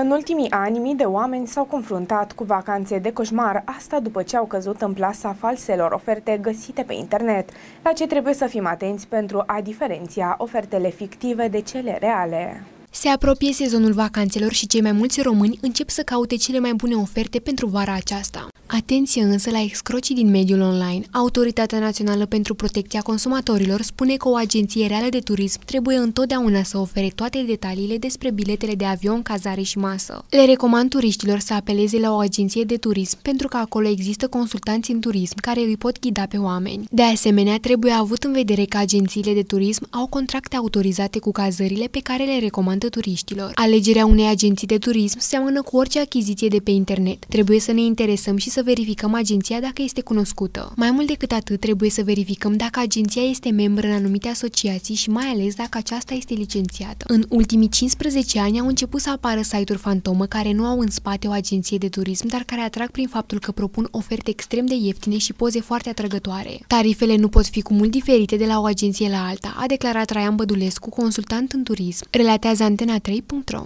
În ultimii ani, mii de oameni s-au confruntat cu vacanțe de coșmar, asta după ce au căzut în plasa falselor oferte găsite pe internet, la ce trebuie să fim atenți pentru a diferenția ofertele fictive de cele reale. Se apropie sezonul vacanțelor și cei mai mulți români încep să caute cele mai bune oferte pentru vara aceasta. Atenție însă la excrocii din mediul online. Autoritatea Națională pentru Protecția Consumatorilor spune că o agenție reală de turism trebuie întotdeauna să ofere toate detaliile despre biletele de avion, cazare și masă. Le recomand turiștilor să apeleze la o agenție de turism pentru că acolo există consultanți în turism care îi pot ghida pe oameni. De asemenea, trebuie avut în vedere că agențiile de turism au contracte autorizate cu cazările pe care le recomandă turiștilor. Alegerea unei agenții de turism seamănă cu orice achiziție de pe internet. Trebuie să ne interesăm și să să verificăm agenția dacă este cunoscută. Mai mult decât atât, trebuie să verificăm dacă agenția este membră în anumite asociații și mai ales dacă aceasta este licențiată. În ultimii 15 ani au început să apară site-uri fantomă care nu au în spate o agenție de turism, dar care atrag prin faptul că propun oferte extrem de ieftine și poze foarte atrăgătoare. Tarifele nu pot fi cu mult diferite de la o agenție la alta, a declarat Raian Bădulescu, consultant în turism. Relatează antena3.ro.